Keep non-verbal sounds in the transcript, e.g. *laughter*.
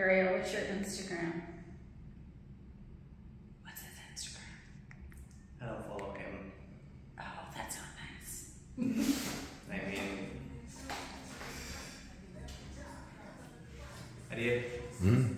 Ariel, what's your Instagram? What's his Instagram? I don't follow him. Oh, that's not nice. *laughs* I mean, Ariel. Mm.